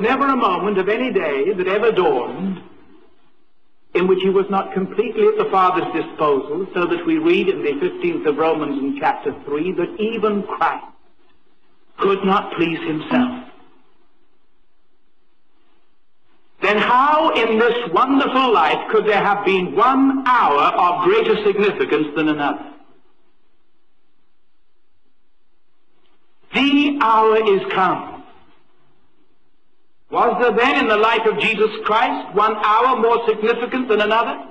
never a moment of any day that ever dawned in which he was not completely at the Father's disposal, so that we read in the 15th of Romans in chapter 3 that even Christ could not please himself. Then how in this wonderful life could there have been one hour of greater significance than another? The hour is come. Was there then in the life of Jesus Christ one hour more significant than another?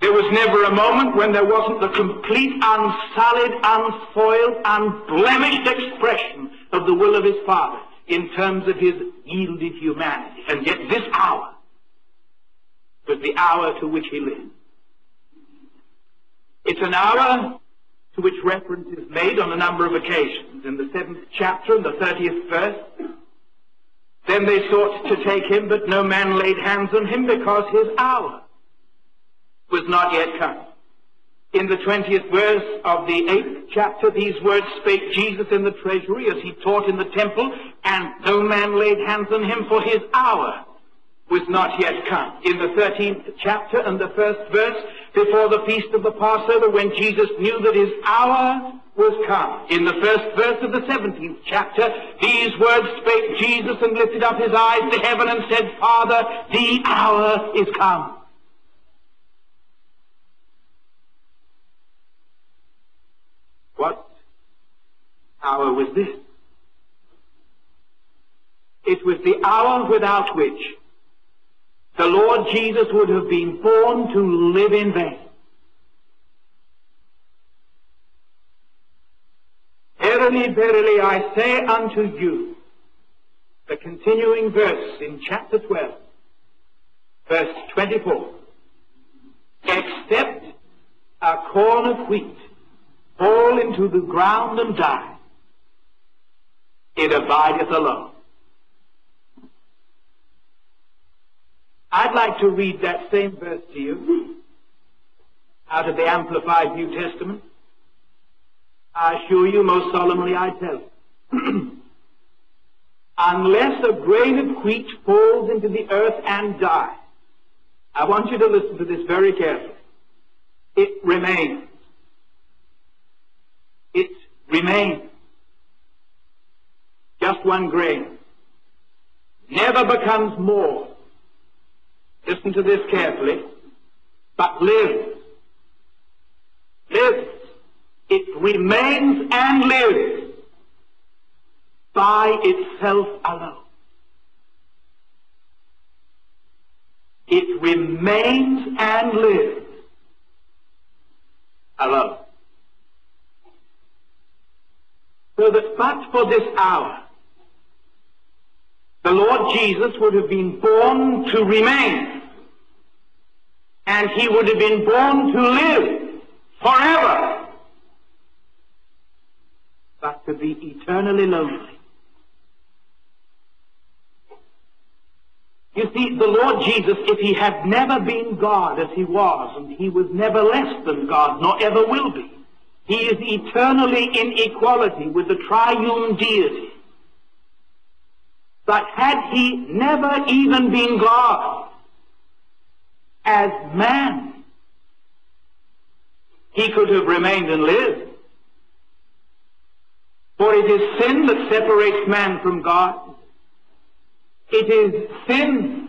There was never a moment when there wasn't the complete, unsullied, unfoiled, unblemished expression of the will of his Father in terms of his yielded humanity. And yet this hour was the hour to which he lived. It's an hour to which reference is made on a number of occasions. In the seventh chapter and the thirtieth verse, then they sought to take him, but no man laid hands on him because his hour was not yet come. In the 20th verse of the 8th chapter, these words spake Jesus in the treasury as he taught in the temple, and no man laid hands on him, for his hour was not yet come. In the 13th chapter and the first verse, before the feast of the Passover, when Jesus knew that his hour was come. In the first verse of the 17th chapter, these words spake Jesus and lifted up his eyes to heaven and said, Father, the hour is come. What hour was this? It was the hour without which the Lord Jesus would have been born to live in vain. Verily, verily, I say unto you, the continuing verse in chapter 12, verse 24, except a corn of wheat fall into the ground and die, it abideth alone. I'd like to read that same verse to you out of the Amplified New Testament. I assure you, most solemnly, I tell you, unless a grain of wheat falls into the earth and dies, I want you to listen to this very carefully. It remains. It remains. Just one grain. Never becomes more. Listen to this carefully. But lives. Lives. It remains and lives by itself alone. It remains and lives alone. So that but for this hour, the Lord Jesus would have been born to remain. And he would have been born to live forever. But to be eternally lonely. You see, the Lord Jesus, if he had never been God as he was, and he was never less than God, nor ever will be, he is eternally in equality with the triune deity. But had he never even been God, as man, he could have remained and lived. For it is sin that separates man from God. It is sin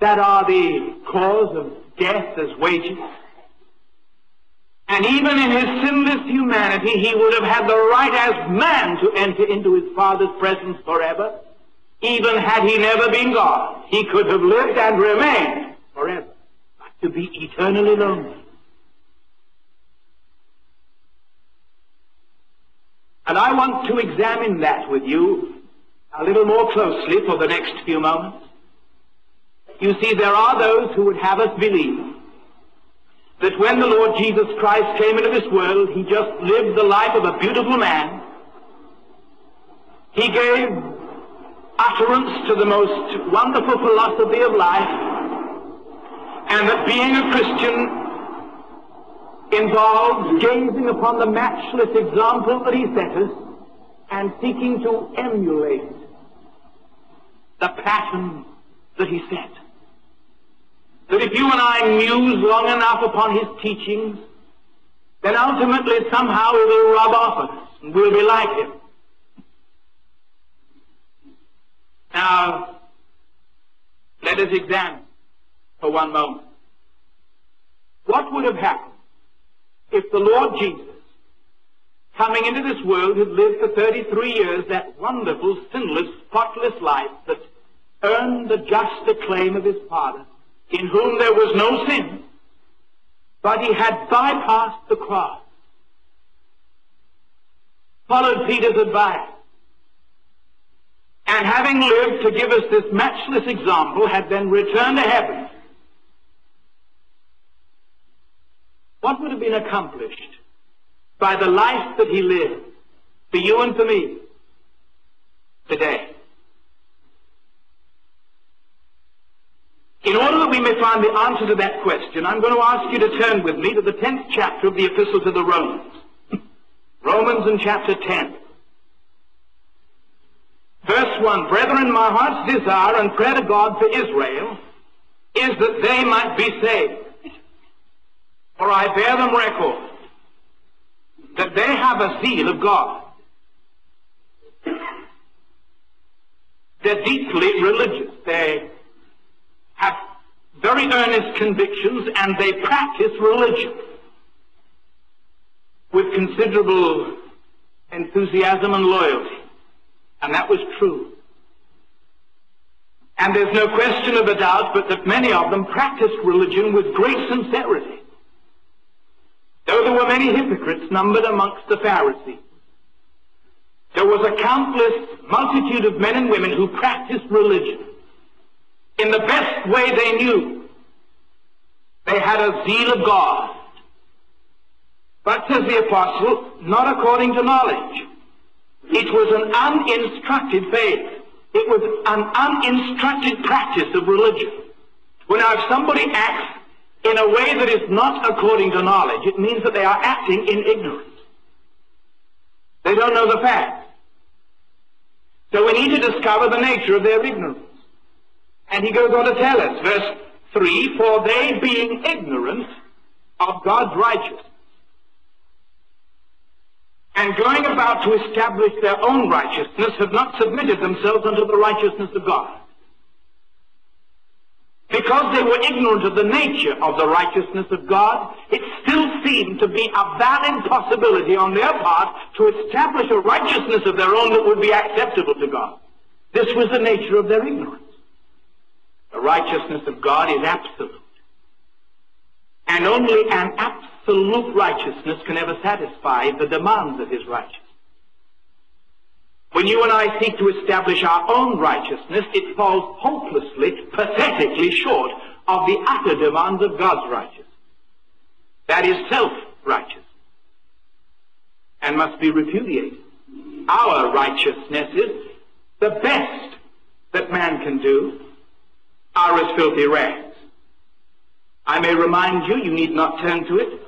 that are the cause of death as wages. And even in his sinless humanity, he would have had the right as man to enter into his Father's presence forever. Even had he never been God, he could have lived and remained forever. But to be eternally lonely. And I want to examine that with you a little more closely for the next few moments. You see, there are those who would have us believe that when the Lord Jesus Christ came into this world, he just lived the life of a beautiful man. He gave utterance to the most wonderful philosophy of life, and that being a Christian involves gazing upon the matchless example that he set us, and seeking to emulate the pattern that he set. That if you and I muse long enough upon his teachings, then ultimately somehow it will rub off us and we'll be like him. Now, let us examine for one moment. What would have happened if the Lord Jesus, coming into this world, had lived for 33 years that wonderful, sinless, spotless life that earned the just acclaim of his Father, in whom there was no sin, but he had bypassed the cross, followed Peter's advice, and having lived to give us this matchless example, had then returned to heaven. What would have been accomplished by the life that he lived for you and for me today? In order that we may find the answer to that question, I'm going to ask you to turn with me to the 10th chapter of the Epistle to the Romans. Romans in chapter 10. Verse 1, Brethren, my heart's desire and prayer to God for Israel is that they might be saved. For I bear them record that they have a zeal of God. They're deeply religious. They have very earnest convictions and they practice religion with considerable enthusiasm and loyalty. And that was true. And there's no question of a doubt but that many of them practiced religion with great sincerity. Though there were many hypocrites numbered amongst the Pharisees, there was a countless multitude of men and women who practiced religion in the best way they knew. They had a zeal of God. But, says the apostle, not according to knowledge. It was an uninstructed faith. It was an uninstructed practice of religion. Now, if somebody acts in a way that is not according to knowledge, it means that they are acting in ignorance. They don't know the facts. So we need to discover the nature of their ignorance. And he goes on to tell us, verse 3, For they being ignorant of God's righteousness, and going about to establish their own righteousness, have not submitted themselves unto the righteousness of God. Because they were ignorant of the nature of the righteousness of God, it still seemed to be a valid possibility on their part to establish a righteousness of their own that would be acceptable to God. This was the nature of their ignorance. The righteousness of God is absolute. And only an absolute righteousness can ever satisfy the demands of his righteousness. When you and I seek to establish our own righteousness, it falls hopelessly, pathetically short of the utter demands of God's righteousness. That is self-righteous and must be repudiated. Our righteousness is the best that man can do are as filthy rags. I may remind you, you need not turn to it,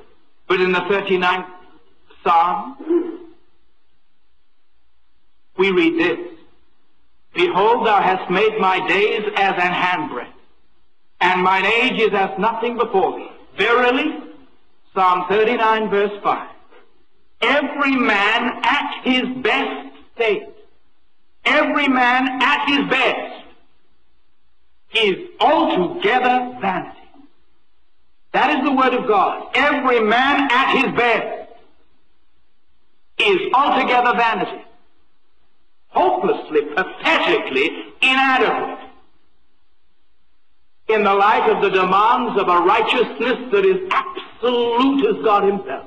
but in the 39th Psalm, we read this, Behold, thou hast made my days as an handbreadth, and mine age is as nothing before thee. Verily, Psalm 39, verse 5, every man at his best state, every man at his best, is altogether vanity. That is the word of God. Every man at his best is altogether vanity. Hopelessly, pathetically inadequate in the light of the demands of a righteousness that is absolute as God himself.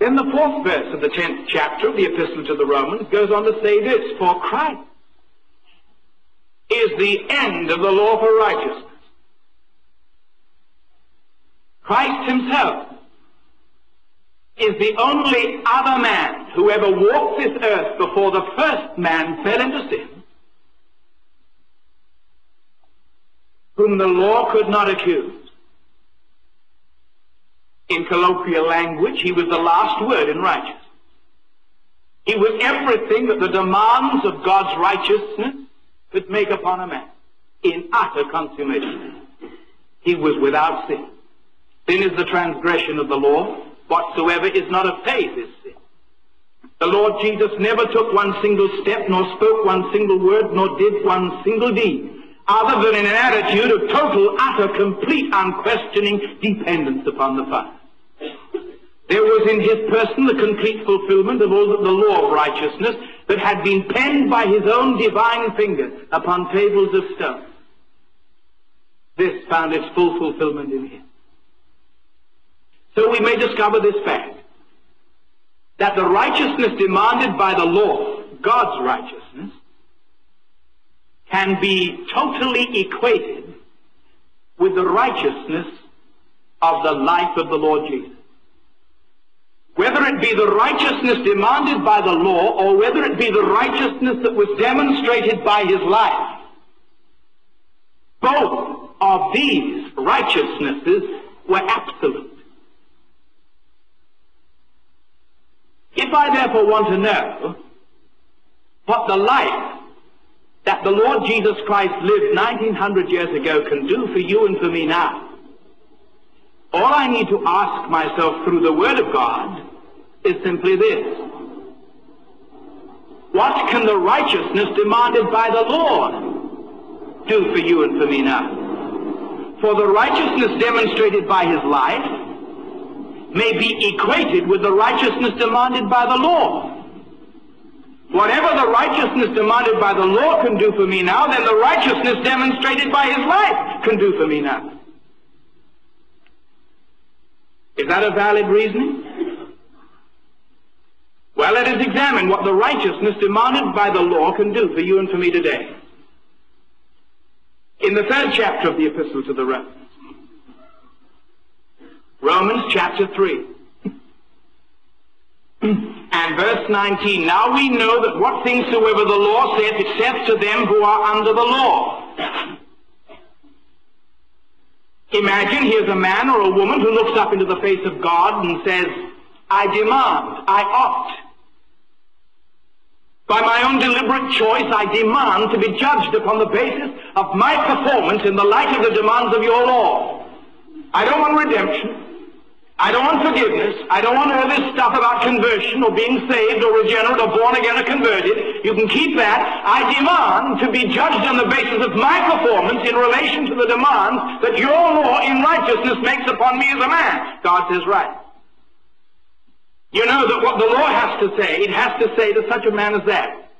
Then the fourth verse of the tenth chapter of the Epistle to the Romans goes on to say this, For Christ is the end of the law for righteousness. Christ himself is the only other man who ever walked this earth before the first man fell into sin, whom the law could not accuse. In colloquial language, he was the last word in righteousness. He was everything that the demands of God's righteousness could make upon a man in utter consummation. He was without sin. Sin is the transgression of the law. Whatsoever is not of faith is sin. The Lord Jesus never took one single step, nor spoke one single word, nor did one single deed, other than in an attitude of total, utter, complete, unquestioning dependence upon the Father. There was in his person the complete fulfillment of all that the law of righteousness that had been penned by his own divine finger upon tables of stone. This found its full fulfillment in him. So we may discover this fact that the righteousness demanded by the law, God's righteousness, can be totally equated with the righteousness of the life of the Lord Jesus. Whether it be the righteousness demanded by the law or whether it be the righteousness that was demonstrated by his life, both of these righteousnesses were absolute. If I therefore want to know what the life that the Lord Jesus Christ lived 1900 years ago can do for you and for me now, all I need to ask myself through the Word of God is simply this. What can the righteousness demanded by the Lord do for you and for me now? For the righteousness demonstrated by his life may be equated with the righteousness demanded by the law. Whatever the righteousness demanded by the law can do for me now, then the righteousness demonstrated by his life can do for me now. Is that a valid reasoning? Well, let us examine what the righteousness demanded by the law can do for you and for me today. In the third chapter of the Epistle to the Romans, Romans chapter 3. and verse 19. Now we know that what things soever the law saith, it saith to them who are under the law. Imagine here's a man or a woman who looks up into the face of God and says, I demand, I ought. By my own deliberate choice, I demand to be judged upon the basis of my performance in the light of the demands of your law. I don't want redemption. I don't want forgiveness. I don't want all this stuff about conversion or being saved or regenerate or born again or converted. You can keep that. I demand to be judged on the basis of my performance in relation to the demands that your law in righteousness makes upon me as a man. God says, right. You know that what the law has to say, it has to say to such a man as that.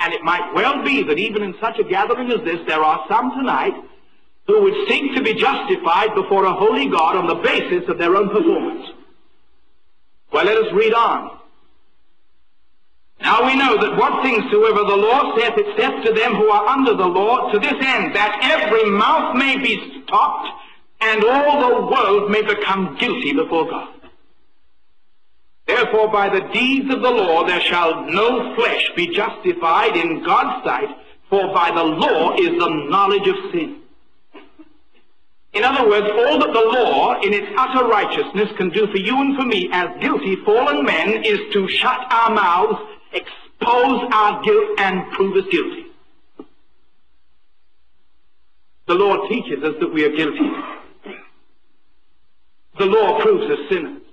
And it might well be that even in such a gathering as this, there are some tonight who would seek to be justified before a holy God on the basis of their own performance. Well, let us read on. Now we know that what things soever the law saith, it saith to them who are under the law, to this end, that every mouth may be stopped, and all the world may become guilty before God. Therefore, by the deeds of the law there shall no flesh be justified in God's sight, for by the law is the knowledge of sin. In other words, all that the law, in its utter righteousness, can do for you and for me as guilty fallen men is to shut our mouths, expose our guilt, and prove us guilty. The Lord teaches us that we are guilty. The law proves us sinners.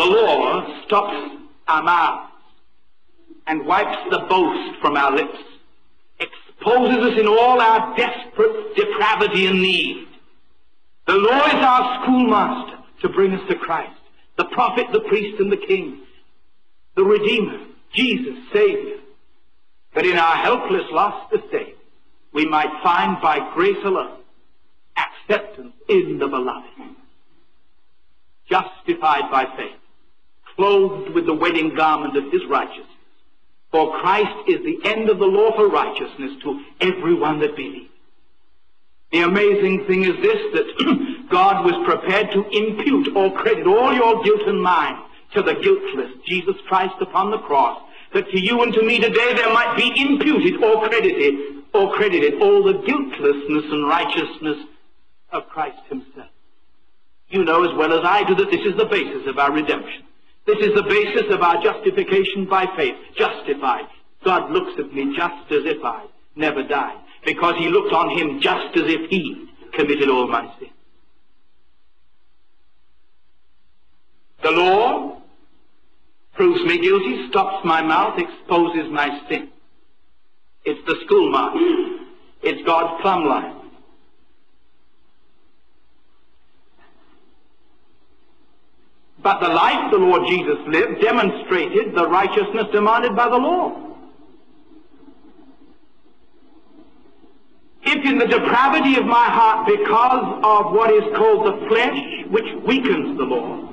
The law stops our mouths and wipes the boast from our lips, exposes us in all our desperate depravity and need. The law is our schoolmaster to bring us to Christ. The prophet, the priest, and the king. The Redeemer, Jesus, Savior. That in our helpless, lost estate, we might find by grace alone acceptance in the beloved. Justified by faith. Clothed with the wedding garment of his righteousness. For Christ is the end of the law for righteousness to everyone that believes. The amazing thing is this, that God was prepared to impute or credit all your guilt and mine to the guiltless Jesus Christ upon the cross, that to you and to me today there might be imputed or credited or credited all the guiltlessness and righteousness of Christ himself. You know as well as I do that this is the basis of our redemption. This is the basis of our justification by faith. Justified. God looks at me just as if I never died. Because he looked on him just as if he committed all my sin. The law proves me guilty, stops my mouth, exposes my sin. It's the schoolmaster. It's God's plumb line. But the life the Lord Jesus lived demonstrated the righteousness demanded by the law. If in the depravity of my heart, because of what is called the flesh, which weakens the law,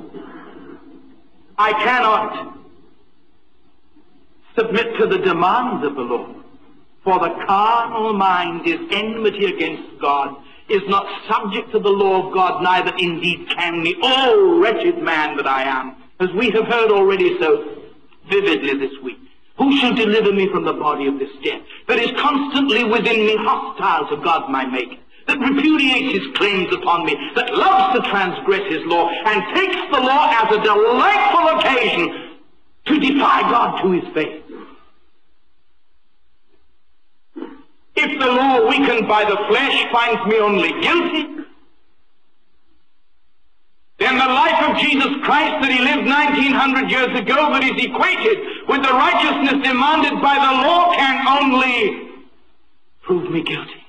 I cannot submit to the demands of the law, for the carnal mind is enmity against God, is not subject to the law of God, neither indeed can be. Oh, wretched man that I am, as we have heard already so vividly this week. Who shall deliver me from the body of this death that is constantly within me hostile to God my Maker, that repudiates his claims upon me, that loves to transgress his law, and takes the law as a delightful occasion to defy God to his face? Weakened by the flesh finds me only guilty, then the life of Jesus Christ that he lived 1900 years ago that is equated with the righteousness demanded by the law can only prove me guilty.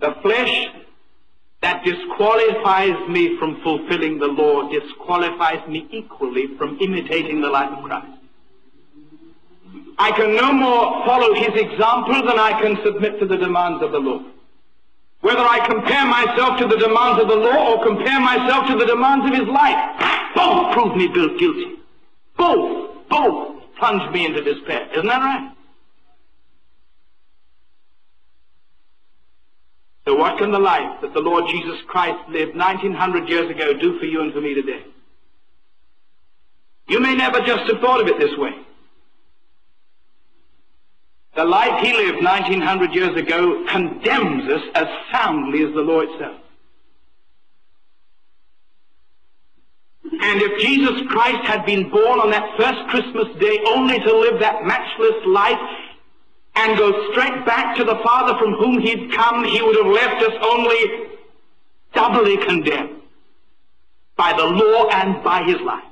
The flesh that disqualifies me from fulfilling the law disqualifies me equally from imitating the life of Christ. I can no more follow his example than I can submit to the demands of the law. Whether I compare myself to the demands of the law or compare myself to the demands of his life, both prove me guilty. Both, both plunge me into despair. Isn't that right? So what can the life that the Lord Jesus Christ lived 1900 years ago do for you and for me today? You may never just have thought of it this way. The life he lived 1900 years ago condemns us as soundly as the law itself. And if Jesus Christ had been born on that first Christmas day only to live that matchless life and go straight back to the Father from whom he'd come, he would have left us only doubly condemned by the law and by his life.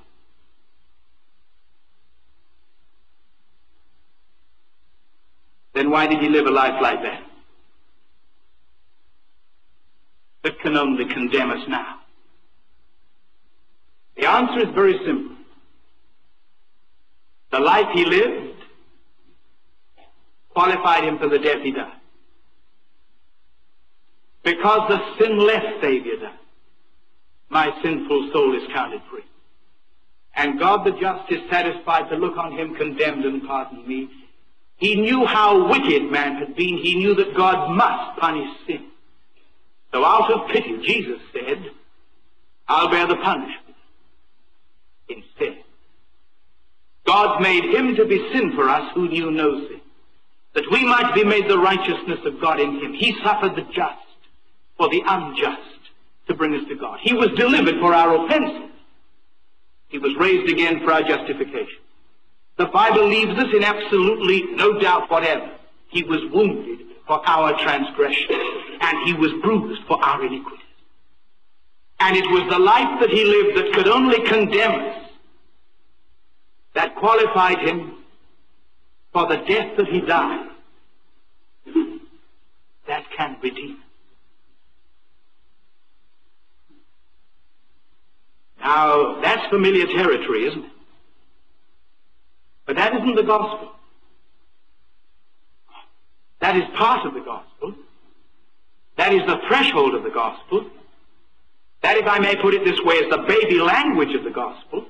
Then why did he live a life like that? That can only condemn us now. The answer is very simple. The life he lived qualified him for the death he died. Because the sinless Savior died, my sinful soul is counted free. And God the just is satisfied to look on him condemned and pardon me he knew how wicked man had been. He knew that God must punish sin. So out of pity, Jesus said, I'll bear the punishment instead. God made him to be sin for us who knew no sin, that we might be made the righteousness of God in him. He suffered the just for the unjust to bring us to God. He was delivered for our offenses. He was raised again for our justification. The Bible leaves us in absolutely no doubt whatever. He was wounded for our transgression, and he was bruised for our iniquities. And it was the life that he lived that could only condemn us that qualified him for the death that he died. That can redeem. Now, that's familiar territory, isn't it? But that isn't the gospel. That is part of the gospel. That is the threshold of the gospel. That, if I may put it this way, is the baby language of the gospel.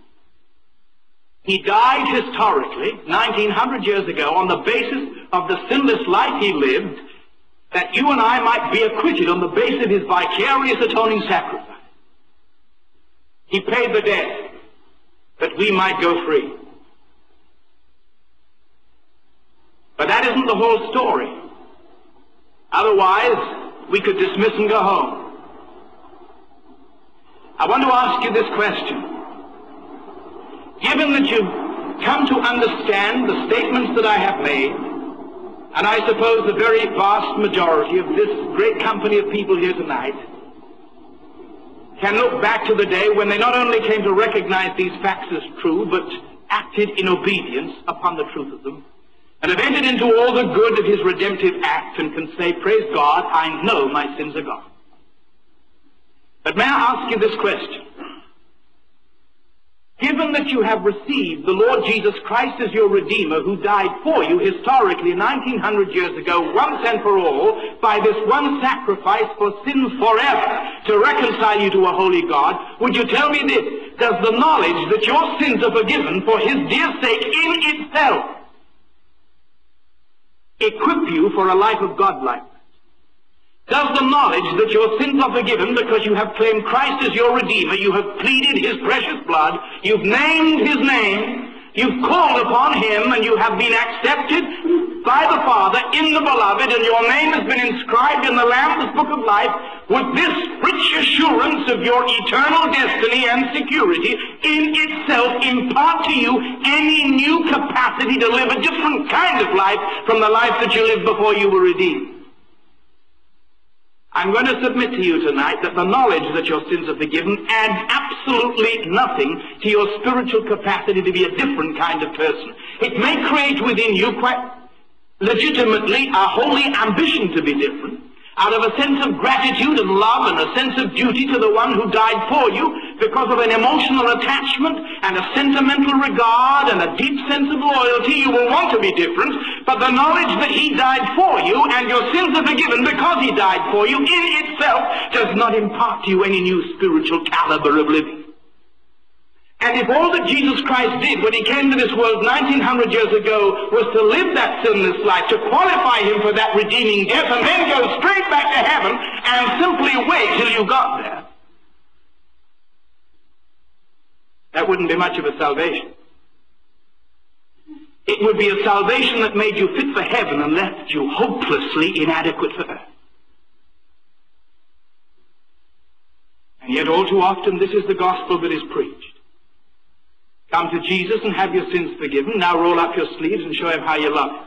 He died historically, 1900 years ago, on the basis of the sinless life he lived, that you and I might be acquitted on the basis of his vicarious atoning sacrifice. He paid the debt that we might go free. But that isn't the whole story. Otherwise, we could dismiss and go home. I want to ask you this question. Given that you've come to understand the statements that I have made, and I suppose the very vast majority of this great company of people here tonight can look back to the day when they not only came to recognize these facts as true, but acted in obedience upon the truth of them, and have entered into all the good of his redemptive act and can say, Praise God, I know my sins are gone. But may I ask you this question? Given that you have received the Lord Jesus Christ as your Redeemer who died for you historically 1900 years ago once and for all by this one sacrifice for sins forever to reconcile you to a holy God, would you tell me this? Does the knowledge that your sins are forgiven for His dear sake in itself equip you for a life of godlikeness? Does the knowledge that your sins are forgiven because you have claimed Christ as your Redeemer, you have pleaded His precious blood, you've named His name, you've called upon Him, and you have been accepted by the Father in the Beloved, and your name has been inscribed in the Lamb's Book of Life, with this assurance of your eternal destiny and security in itself impart to you any new capacity to live a different kind of life from the life that you lived before you were redeemed. I'm going to submit to you tonight that the knowledge that your sins are forgiven adds absolutely nothing to your spiritual capacity to be a different kind of person. It may create within you quite legitimately a holy ambition to be different, out of a sense of gratitude and love and a sense of duty to the one who died for you because of an emotional attachment and a sentimental regard and a deep sense of loyalty, you will want to be different. But the knowledge that he died for you and your sins are forgiven because he died for you in itself does not impart to you any new spiritual caliber of living. And if all that Jesus Christ did when he came to this world 1900 years ago was to live that sinless life, to qualify him for that redeeming death, and then go straight back to heaven and simply wait till you got there, that wouldn't be much of a salvation. It would be a salvation that made you fit for heaven and left you hopelessly inadequate for earth. And yet all too often this is the gospel that is preached. Come to Jesus and have your sins forgiven. Now roll up your sleeves and show him how you love.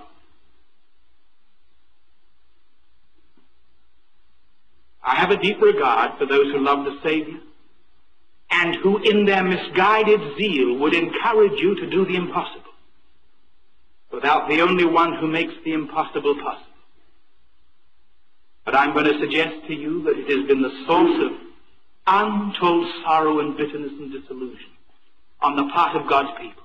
I have a deep regard for those who love the Savior and who in their misguided zeal would encourage you to do the impossible without the only one who makes the impossible possible. But I'm going to suggest to you that it has been the source of untold sorrow and bitterness and disillusion on the part of God's people.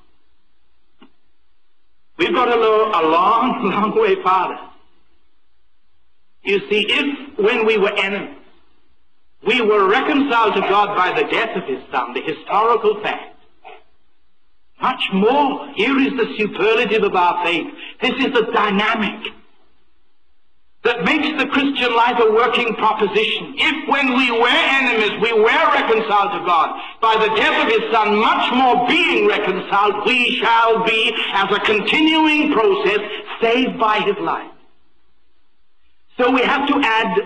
We've got a, lo- a long, long way farther. You see, if when we were enemies, we were reconciled to God by the death of His Son, the historical fact, much more, here is the superlative of our faith. This is the dynamic that makes the Christian life a working proposition. If when we were enemies, we were reconciled to God by the death of his son, much more being reconciled, we shall be, as a continuing process, saved by his life. So we have to add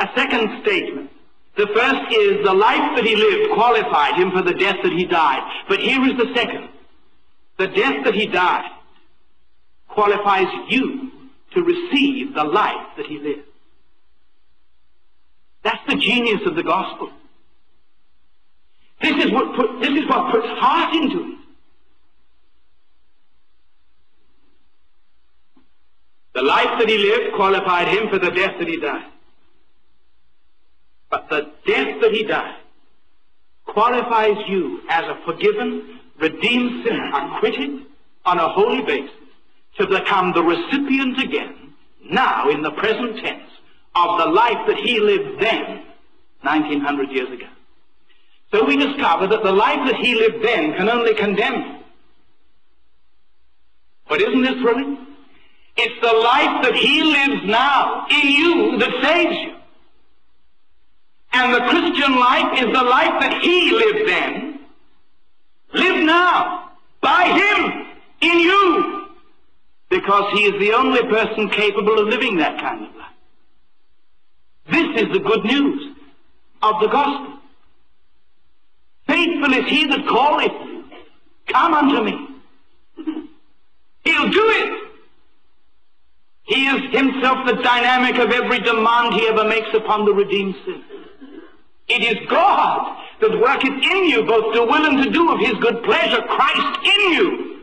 a second statement. The first is the life that he lived qualified him for the death that he died. But here is the second. The death that he died qualifies you to receive the life that he lived. That's the genius of the gospel. This is what put, this is what puts heart into it. The life that he lived qualified him for the death that he died. But the death that he died qualifies you as a forgiven, redeemed sinner, acquitted on a holy basis to become the recipient again, now in the present tense, of the life that he lived then, 1900 years ago. So we discover that the life that he lived then can only condemn him. But isn't this thrilling? It's the life that he lives now in you that saves you. And the Christian life is the life that he lived then. Live now by him in you because he is the only person capable of living that kind of life. This is the good news of the gospel. Faithful is he that calleth you. Come unto me. He'll do it. He is himself the dynamic of every demand he ever makes upon the redeemed sinner. It is God that worketh in you both to will and to do of his good pleasure, Christ in you,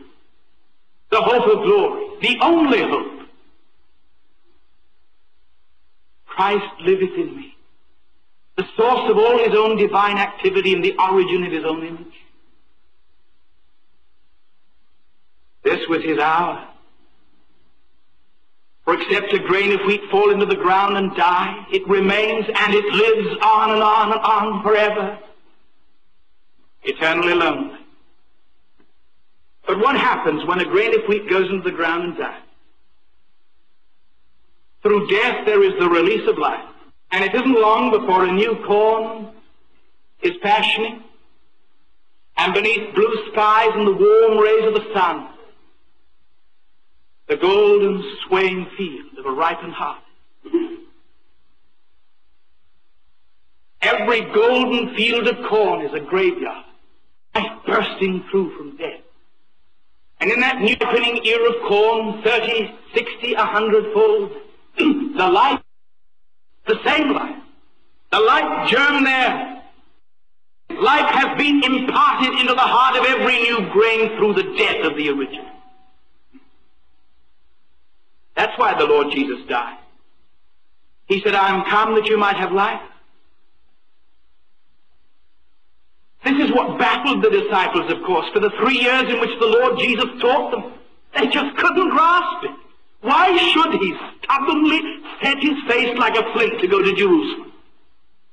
the hope of glory, the only hope. Christ liveth in me, the source of all his own divine activity and the origin of his own image. This was his hour. For except a grain of wheat fall into the ground and die, it remains and it lives on and on and on forever, eternally lonely. But what happens when a grain of wheat goes into the ground and dies? Through death there is the release of life. And it isn't long before a new corn is fashioning. And beneath blue skies and the warm rays of the sun, the golden swaying field of a ripened harvest. Every golden field of corn is a graveyard, life bursting through from death. And in that new ripening ear of corn, 30, 60, a hundredfold, the life, the same life, the life germ there. Life has been imparted into the heart of every new grain through the death of the original. That's why the Lord Jesus died. He said, I am come that you might have life. This is what baffled the disciples, of course, for the three years in which the Lord Jesus taught them. They just couldn't grasp it. Why should he stubbornly set his face like a flint to go to Jerusalem?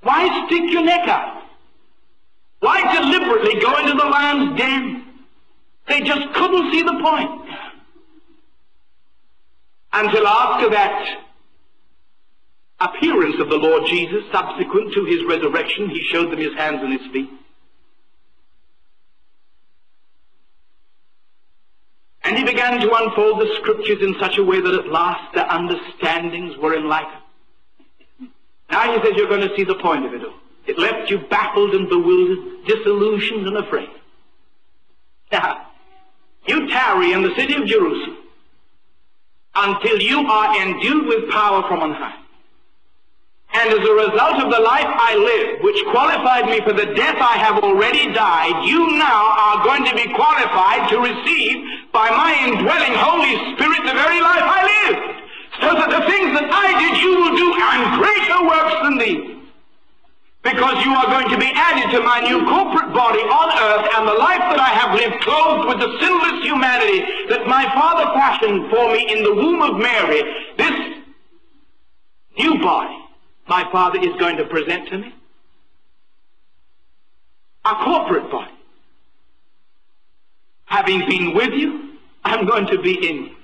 Why stick your neck out? Why deliberately go into the lion's den? They just couldn't see the point until after that appearance of the Lord Jesus, subsequent to his resurrection, he showed them his hands and his feet. And he began to unfold the scriptures in such a way that at last their understandings were enlightened. Now he says you're going to see the point of it all. It left you baffled and bewildered, disillusioned and afraid. Now, you tarry in the city of Jerusalem until you are endued with power from on high. And as a result of the life I live, which qualified me for the death I have already died, you now are going to be qualified to receive by my indwelling Holy Spirit the very life I lived. So that the things that I did, you will do and greater works than these. Because you are going to be added to my new corporate body on earth and the life that I have lived clothed with the sinless humanity that my Father fashioned for me in the womb of Mary. This new body my Father is going to present to me. A corporate body. Having been with you, I'm going to be in you.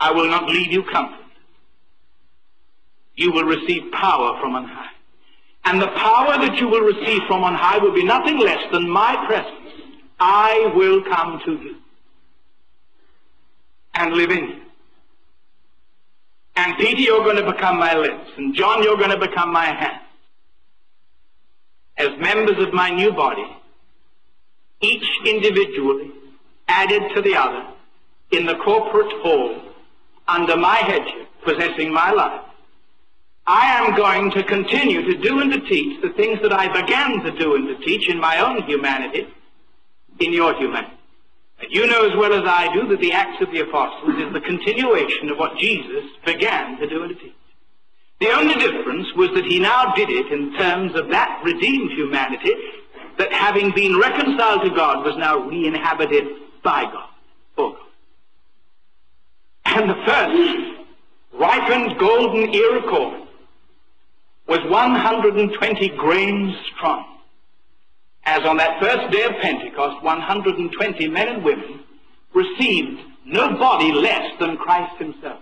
I will not leave you comfort. You will receive power from on high. And the power that you will receive from on high will be nothing less than my presence. I will come to you and live in you. And Peter, you're going to become my lips. And John, you're going to become my hands. As members of my new body, each individually added to the other in the corporate whole under my headship, possessing my life, I am going to continue to do and to teach the things that I began to do and to teach in my own humanity, in your humanity. And you know as well as I do that the Acts of the Apostles is the continuation of what Jesus began to do and teach. The only difference was that he now did it in terms of that redeemed humanity that having been reconciled to God was now re-inhabited by God, for God. And the first ripened golden ear corn was 120 grains strong. As on that first day of Pentecost, 120 men and women received no body less than Christ himself.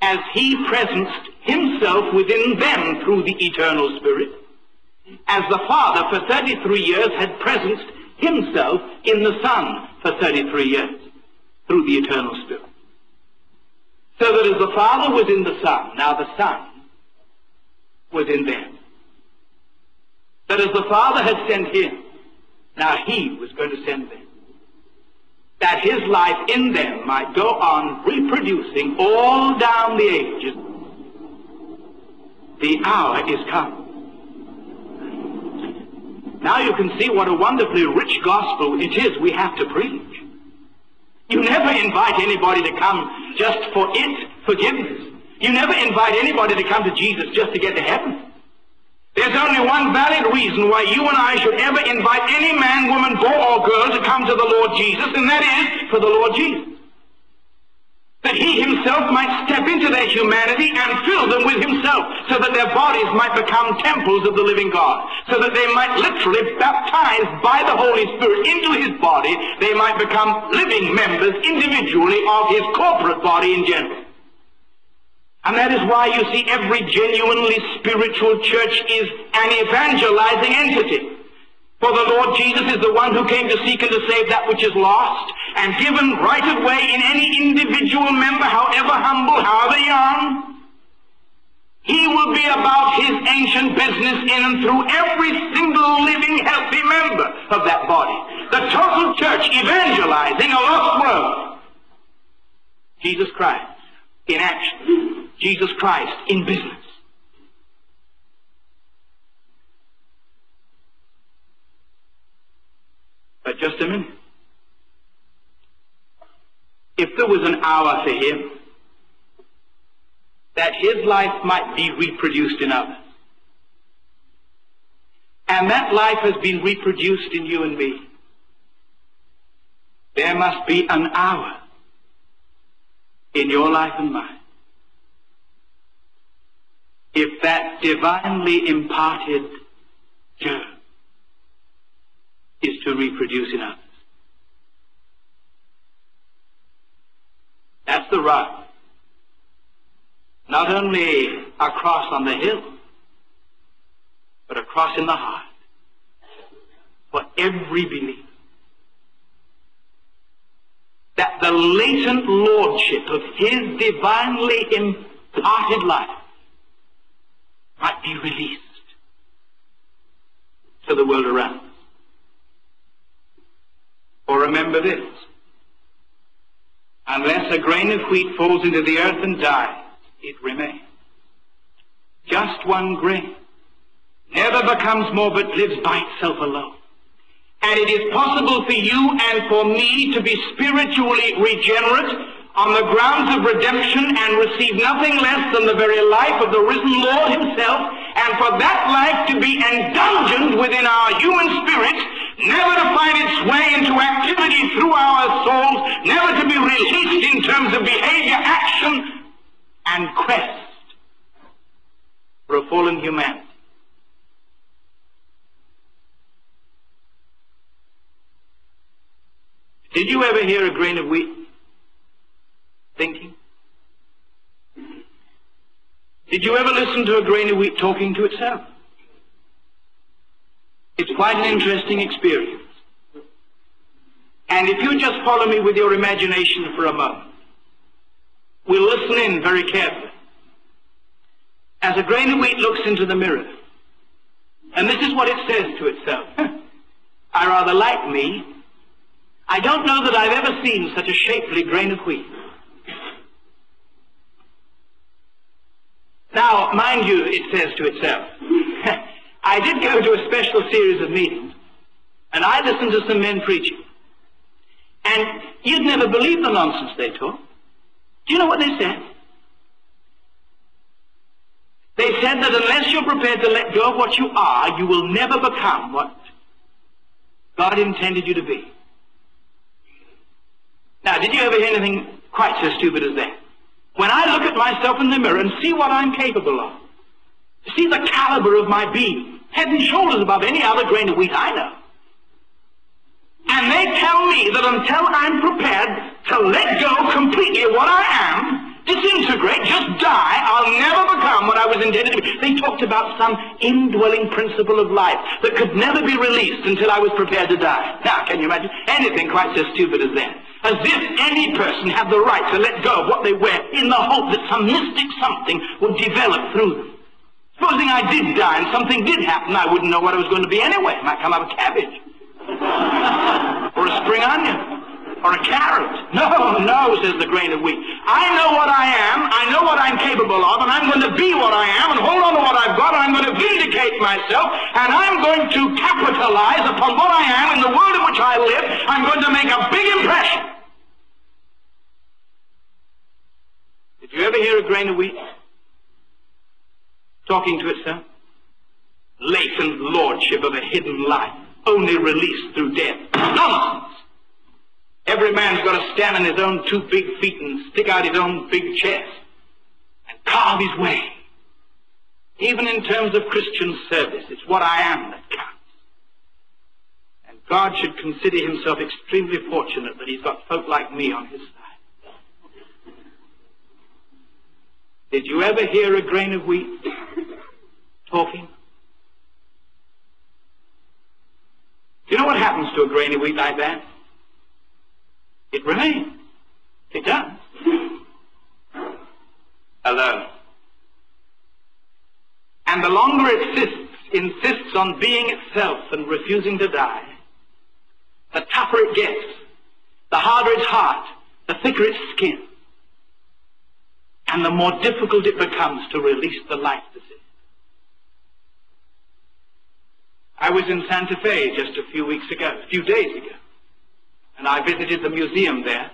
As he presenced himself within them through the eternal Spirit, as the Father for 33 years had presenced himself in the Son for 33 years through the eternal Spirit. So that as the Father was in the Son, now the Son was in them. That as the Father had sent him, now he was going to send them. That his life in them might go on reproducing all down the ages. The hour is come. Now you can see what a wonderfully rich gospel it is we have to preach. You never invite anybody to come just for its forgiveness. You never invite anybody to come to Jesus just to get to heaven. There's only one valid reason why you and I should ever invite any man, woman, boy, or girl to come to the Lord Jesus, and that is for the Lord Jesus. That he himself might step into their humanity and fill them with himself, so that their bodies might become temples of the living God, so that they might literally, baptized by the Holy Spirit into his body, they might become living members individually of his corporate body in general. And that is why you see every genuinely spiritual church is an evangelizing entity. For the Lord Jesus is the one who came to seek and to save that which is lost, and given right of way in any individual member, however humble, however young. He will be about his ancient business in and through every single living, healthy member of that body. The total church evangelizing a lost world. Jesus Christ in action. Jesus Christ in business. But just a minute. If there was an hour for him, that his life might be reproduced in others, and that life has been reproduced in you and me, there must be an hour in your life and mine if that divinely imparted germ is to reproduce in others. That's the rub. Not only across on the hill, but across in the heart for every believer. That the latent lordship of his divinely imparted life might be released to the world around us. For remember this unless a grain of wheat falls into the earth and dies, it remains. Just one grain never becomes more but lives by itself alone. And it is possible for you and for me to be spiritually regenerate on the grounds of redemption and receive nothing less than the very life of the risen Lord himself, and for that life to be endungeoned within our human spirit, never to find its way into activity through our souls, never to be released in terms of behavior, action, and quest for a fallen humanity. Did you ever hear a grain of wheat thinking? Did you ever listen to a grain of wheat talking to itself? It's quite an interesting experience. And if you just follow me with your imagination for a moment, we'll listen in very carefully. As a grain of wheat looks into the mirror, and this is what it says to itself. I rather like me. I don't know that I've ever seen such a shapely grain of wheat. Now, mind you, it says to itself, I did go to a special series of meetings, and I listened to some men preaching. And you'd never believe the nonsense they talk. Do you know what they said? They said that unless you're prepared to let go of what you are, you will never become what God intended you to be. Now, did you ever hear anything quite so stupid as that? When I look at myself in the mirror and see what I'm capable of, see the caliber of my being, head and shoulders above any other grain of wheat I know. And they tell me that until I'm prepared to let go completely of what I am, disintegrate, just die, I'll never become what I was intended to be. They talked about some indwelling principle of life that could never be released until I was prepared to die. Now, can you imagine anything quite so stupid as that? As if any person had the right to let go of what they wear in the hope that some mystic something would develop through them. Supposing I did die and something did happen, I wouldn't know what it was going to be anyway. Might come out of cabbage. or a spring onion. Or a carrot. No, no, says the grain of wheat. I know what I am, I know what I'm capable of, and I'm going to be what I am and hold on to what I've got, and I'm going to vindicate myself, and I'm going to capitalize upon what I am in the world in which I live. I'm going to make a big impression. Did you ever hear a grain of wheat talking to itself? Latent lordship of a hidden life, only released through death. Nonsense! Every man's got to stand on his own two big feet and stick out his own big chest and carve his way. Even in terms of Christian service, it's what I am that counts. And God should consider himself extremely fortunate that he's got folk like me on his side. Did you ever hear a grain of wheat talking? Do you know what happens to a grain of wheat like that? It remains. It does. Alone. And the longer it insists, insists on being itself and refusing to die, the tougher it gets, the harder its heart, the thicker its skin, and the more difficult it becomes to release the life that's in. I was in Santa Fe just a few weeks ago, a few days ago. And I visited the museum there,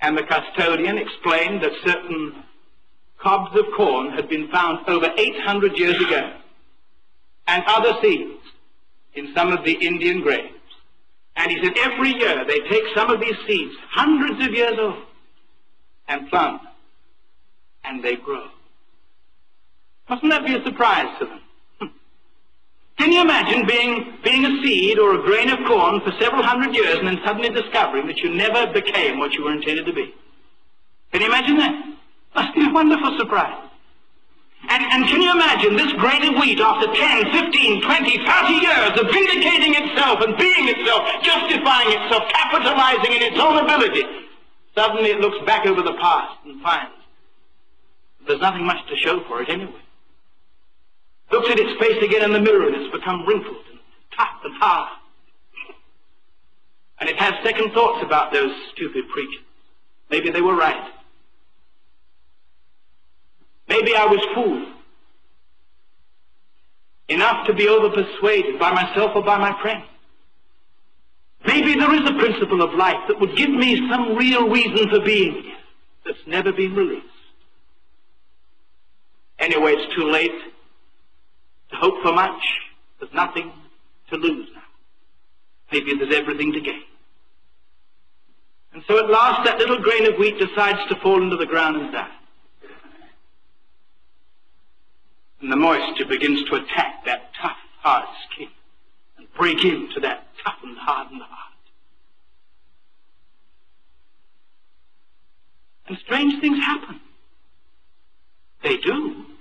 and the custodian explained that certain cobs of corn had been found over 800 years ago, and other seeds in some of the Indian graves. And he said every year they take some of these seeds, hundreds of years old, and plant them, and they grow. Mustn't that be a surprise to them? Can you imagine being, being a seed or a grain of corn for several hundred years and then suddenly discovering that you never became what you were intended to be? Can you imagine that? Must be a wonderful surprise. And, and can you imagine this grain of wheat after 10, 15, 20, 30 years of vindicating itself and being itself, justifying itself, capitalizing in its own ability? Suddenly it looks back over the past and finds there's nothing much to show for it anyway looks at its face again in the mirror and it's become wrinkled and tough and hard. And it has second thoughts about those stupid preachers. Maybe they were right. Maybe I was fooled enough to be overpersuaded by myself or by my friends. Maybe there is a principle of life that would give me some real reason for being here that's never been released. Anyway, it's too late to hope for much, there's nothing to lose now. Maybe there's everything to gain. And so at last that little grain of wheat decides to fall into the ground and die. And the moisture begins to attack that tough, hard skin and break into that toughened, hardened heart. And strange things happen. They do.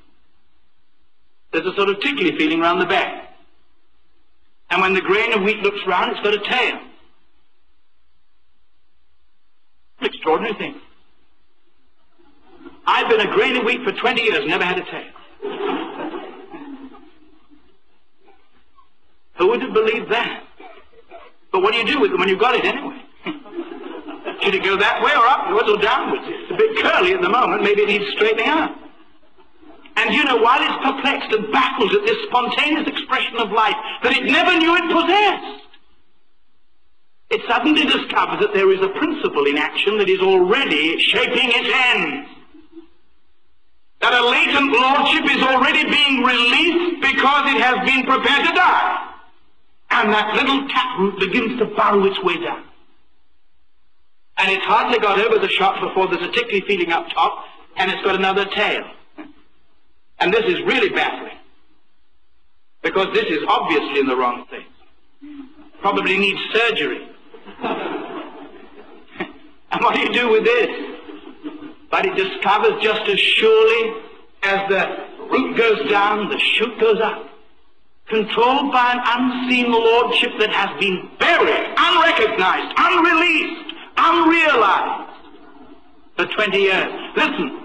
There's a sort of tickly feeling around the back. And when the grain of wheat looks round, it's got a tail. Extraordinary thing. I've been a grain of wheat for 20 years, never had a tail. Who would have believed that? But what do you do with it when you've got it anyway? Should it go that way or upwards or downwards? It's a bit curly at the moment. Maybe it needs straightening out. And you know, while it's perplexed and baffled at this spontaneous expression of life that it never knew it possessed, it suddenly discovers that there is a principle in action that is already shaping its ends. That a latent lordship is already being released because it has been prepared to die. And that little taproot begins to burrow its way down. And it's hardly got over the shock before there's a tickly feeling up top, and it's got another tail. And this is really baffling. Because this is obviously in the wrong place. Probably needs surgery. and what do you do with this? But it discovers just as surely as the root goes down, the shoot goes up. Controlled by an unseen lordship that has been buried, unrecognized, unreleased, unrealized for 20 years. Listen,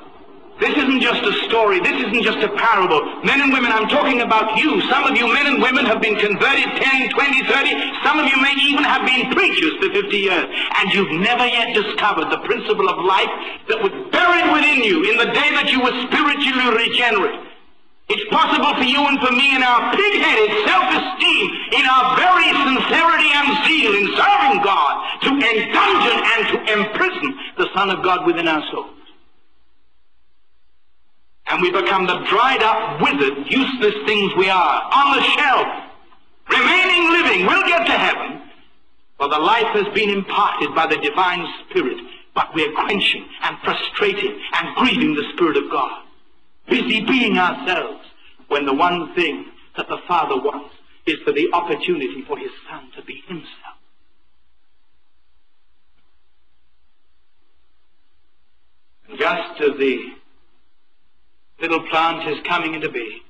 This isn't just a story. This isn't just a parable. Men and women, I'm talking about you. Some of you men and women have been converted 10, 20, 30. Some of you may even have been preachers for 50 years. And you've never yet discovered the principle of life that was buried within you in the day that you were spiritually regenerate. It's possible for you and for me in our pig-headed self-esteem, in our very sincerity and zeal in serving God, to endungeon and to imprison the Son of God within our souls and we become the dried up, withered, useless things we are, on the shelf, remaining living. We'll get to heaven, for the life has been imparted by the divine Spirit, but we're quenching and frustrating and grieving the Spirit of God, busy being ourselves, when the one thing that the Father wants is for the opportunity for His Son to be Himself. And just as the little plant is coming into being.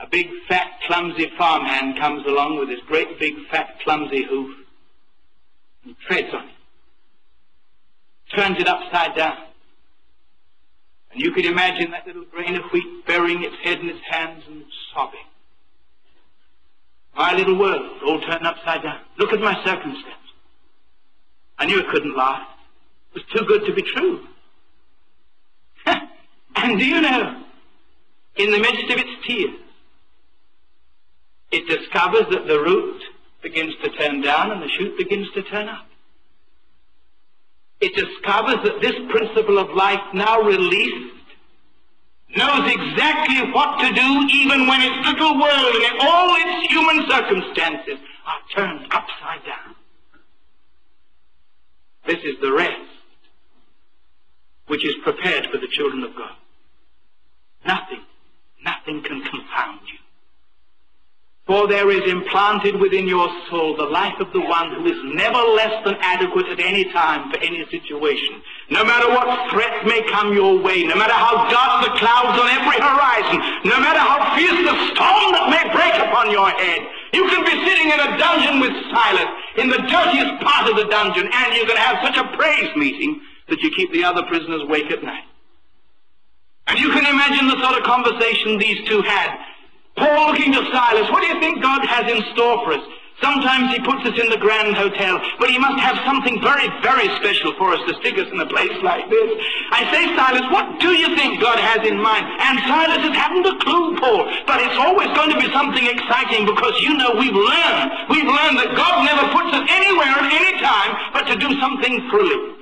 A big, fat, clumsy farmhand comes along with his great, big, fat, clumsy hoof and treads on it, turns it upside down. And you could imagine that little grain of wheat burying its head in its hands and sobbing. My little world all turned upside down. Look at my circumstance. I knew it couldn't last. It was too good to be true. And do you know, in the midst of its tears, it discovers that the root begins to turn down and the shoot begins to turn up. It discovers that this principle of life now released knows exactly what to do even when its little world and all its human circumstances are turned upside down. This is the rest which is prepared for the children of God. Nothing, nothing can confound you. For there is implanted within your soul the life of the one who is never less than adequate at any time for any situation. No matter what threat may come your way, no matter how dark the clouds on every horizon, no matter how fierce the storm that may break upon your head, you can be sitting in a dungeon with Silas, in the dirtiest part of the dungeon, and you can have such a praise meeting that you keep the other prisoners awake at night. And you can imagine the sort of conversation these two had. Paul looking to Silas, what do you think God has in store for us? Sometimes he puts us in the Grand Hotel, but he must have something very, very special for us to stick us in a place like this. I say, Silas, what do you think God has in mind? And Silas has hadn't a clue, Paul. But it's always going to be something exciting because you know we've learned. We've learned that God never puts us anywhere at any time but to do something thrilling.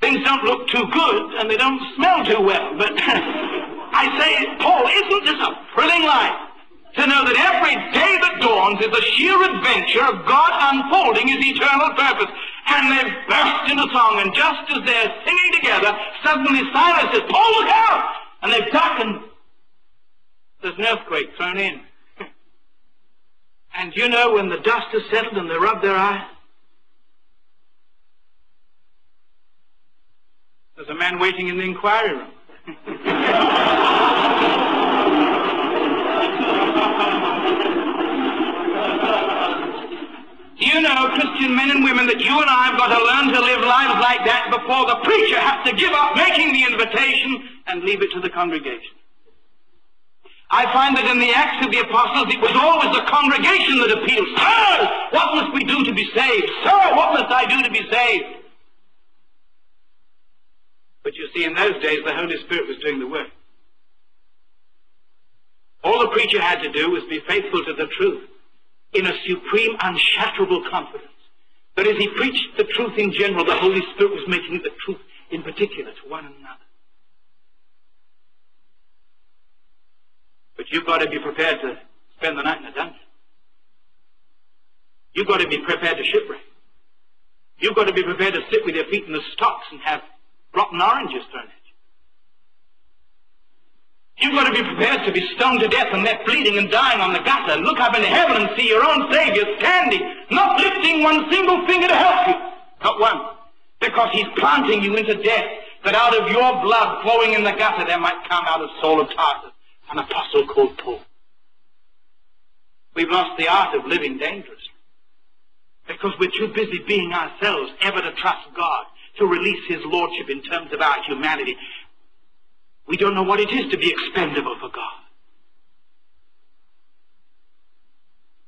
Things don't look too good and they don't smell too well. But I say, Paul, isn't this a thrilling life? To know that every day that dawns is a sheer adventure of God unfolding his eternal purpose. And they've burst into song, and just as they're singing together, suddenly Silas says, Paul, look out! And they've ducked, and there's an earthquake thrown in. and you know, when the dust has settled and they rub their eyes, There's a man waiting in the inquiry room. Do you know, Christian men and women, that you and I have got to learn to live lives like that before the preacher has to give up making the invitation and leave it to the congregation. I find that in the Acts of the Apostles, it was always the congregation that appealed. Sir, what must we do to be saved? Sir, what must I do to be saved? But you see, in those days, the Holy Spirit was doing the work. All the preacher had to do was be faithful to the truth in a supreme, unshatterable confidence. But as he preached the truth in general, the Holy Spirit was making the truth in particular to one another. But you've got to be prepared to spend the night in a dungeon. You've got to be prepared to shipwreck. You've got to be prepared to sit with your feet in the stocks and have rotten oranges thrown at you. You've got to be prepared to be stoned to death and left bleeding and dying on the gutter. Look up into heaven and see your own Savior standing, not lifting one single finger to help you. Not one. Because he's planting you into death, that out of your blood flowing in the gutter there might come out of Saul of Tarsus an apostle called Paul. We've lost the art of living dangerously because we're too busy being ourselves ever to trust God to release his lordship in terms of our humanity. We don't know what it is to be expendable for God.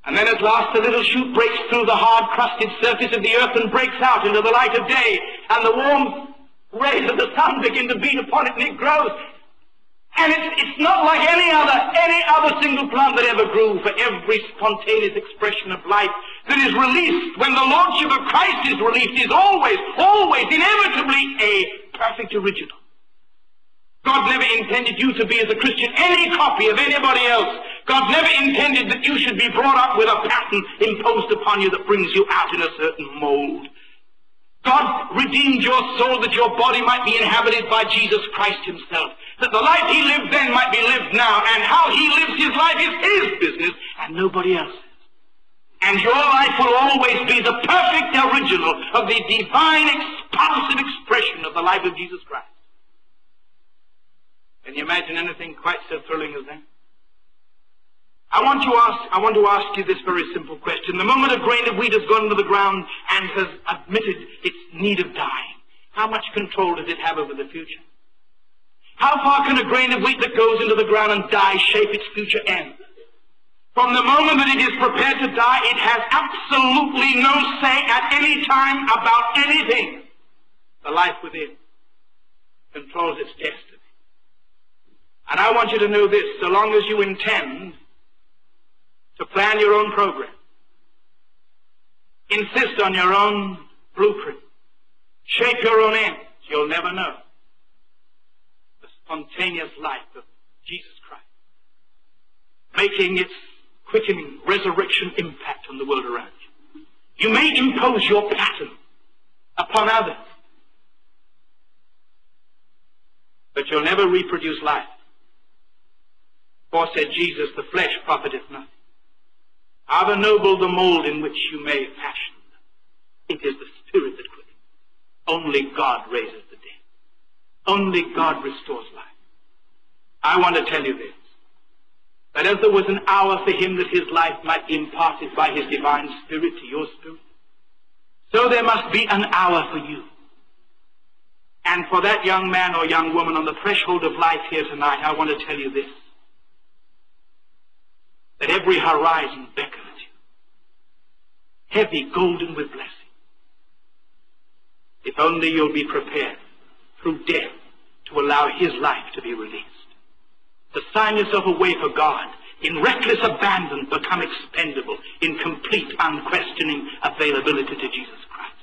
And then at last the little shoot breaks through the hard crusted surface of the earth and breaks out into the light of day. And the warm rays of the sun begin to beat upon it and it grows. And it's, it's not like any other, any other single plant that ever grew for every spontaneous expression of life that is released when the Lordship of Christ is released is always, always, inevitably a perfect original. God never intended you to be, as a Christian, any copy of anybody else. God never intended that you should be brought up with a pattern imposed upon you that brings you out in a certain mold. God redeemed your soul that your body might be inhabited by Jesus Christ himself that the life he lived then might be lived now, and how he lives his life is his business and nobody else's. And your life will always be the perfect original of the divine expansive expression of the life of Jesus Christ. Can you imagine anything quite so thrilling as that? I want, to ask, I want to ask you this very simple question. The moment a grain of wheat has gone into the ground and has admitted its need of dying, how much control does it have over the future? How far can a grain of wheat that goes into the ground and dies shape its future end? From the moment that it is prepared to die, it has absolutely no say at any time about anything. The life within controls its destiny. And I want you to know this, so long as you intend to plan your own program, insist on your own blueprint, shape your own ends, you'll never know spontaneous life of Jesus Christ, making its quickening, resurrection impact on the world around you. You may impose your pattern upon others, but you'll never reproduce life. For said Jesus, the flesh profiteth nothing. However noble the mold in which you may fashion, it is the Spirit that quickens. Only God raises. Only God restores life. I want to tell you this. That as there was an hour for him that his life might be imparted by his divine spirit to your spirit, so there must be an hour for you. And for that young man or young woman on the threshold of life here tonight, I want to tell you this. That every horizon beckons you. Heavy, golden with blessing. If only you'll be prepared through death to allow his life to be released to sign yourself away for God, in reckless abandon become expendable, in complete unquestioning availability to Jesus Christ.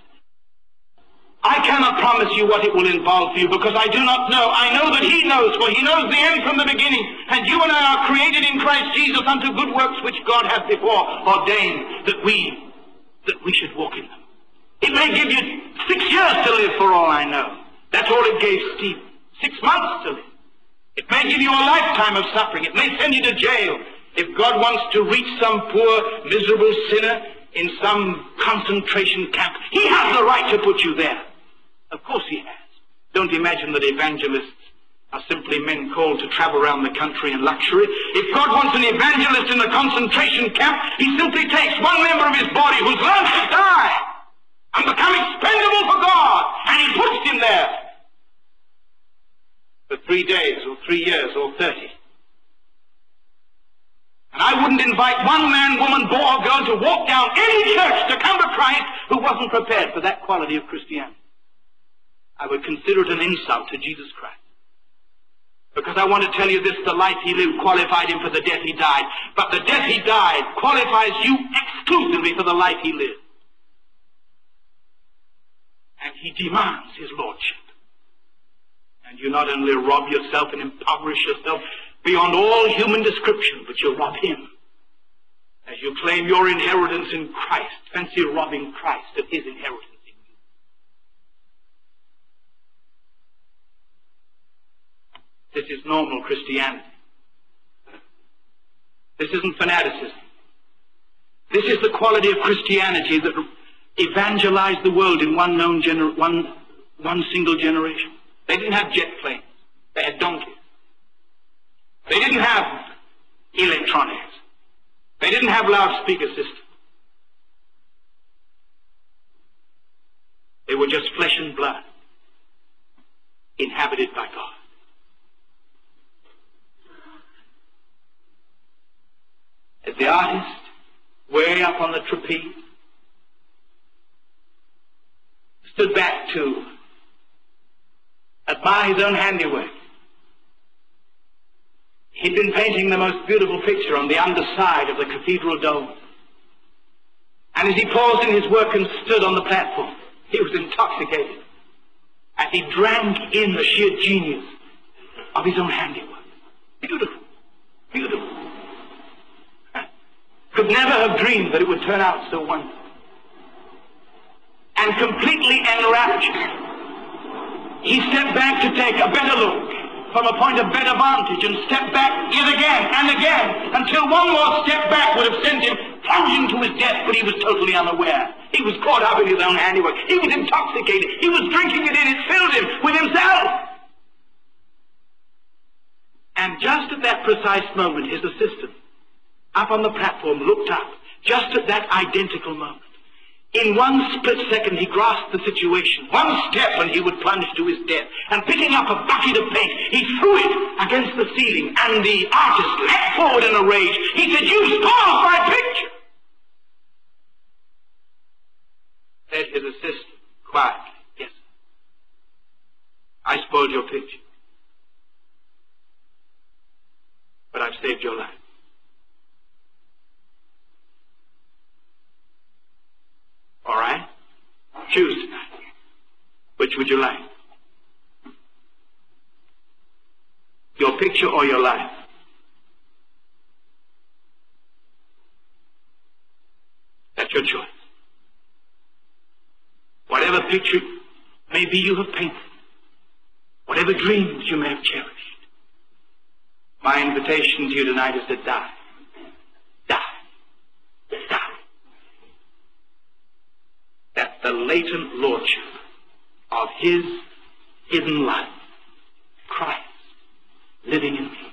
I cannot promise you what it will involve for you because I do not know. I know that He knows, for He knows the end from the beginning. And you and I are created in Christ Jesus unto good works which God hath before ordained that we that we should walk in them. It may give you six years to live for all I know. That's all it gave Stephen. Six months to live. It may give you a lifetime of suffering. It may send you to jail. If God wants to reach some poor, miserable sinner in some concentration camp, He has the right to put you there. Of course He has. Don't imagine that evangelists are simply men called to travel around the country in luxury. If God wants an evangelist in a concentration camp, He simply takes one member of His body who's learned to die and become expendable for God, and He puts him there for three days or three years or 30. And I wouldn't invite one man, woman, boy, or girl to walk down any church to come to Christ who wasn't prepared for that quality of Christianity. I would consider it an insult to Jesus Christ. Because I want to tell you this, the life he lived qualified him for the death he died. But the death he died qualifies you exclusively for the life he lived. He demands his lordship. And you not only rob yourself and impoverish yourself beyond all human description, but you rob him. As you claim your inheritance in Christ, fancy robbing Christ of his inheritance in you. This is normal Christianity. This isn't fanaticism. This is the quality of Christianity that evangelize the world in one known gener one, one single generation. They didn't have jet planes. They had donkeys. They didn't have electronics. They didn't have loudspeaker systems. They were just flesh and blood inhabited by God. As the artist, way up on the trapeze, stood back to admire his own handiwork. He'd been painting the most beautiful picture on the underside of the cathedral dome. And as he paused in his work and stood on the platform, he was intoxicated. As he drank in the sheer genius of his own handiwork. Beautiful. Beautiful. Could never have dreamed that it would turn out so wonderful. And completely enraptured, he stepped back to take a better look from a point of better vantage and stepped back yet again and again until one more step back would have sent him plunging to his death, but he was totally unaware. He was caught up in his own handiwork. He was intoxicated. He was drinking it in. It filled him with himself. And just at that precise moment, his assistant, up on the platform, looked up, just at that identical moment. In one split second, he grasped the situation. One step and he would plunge to his death. And picking up a bucket of paint, he threw it against the ceiling. And the artist leapt forward in a rage. He said, You spoiled my picture! Said his assistant quietly, Yes, I spoiled your picture. But I've saved your life. All right? Choose tonight. Which would you like? Your picture or your life? That's your choice. Whatever picture maybe you have painted, whatever dreams you may have cherished, my invitation to you tonight is to die. Die. That the latent lordship his hidden life, Christ, living in me,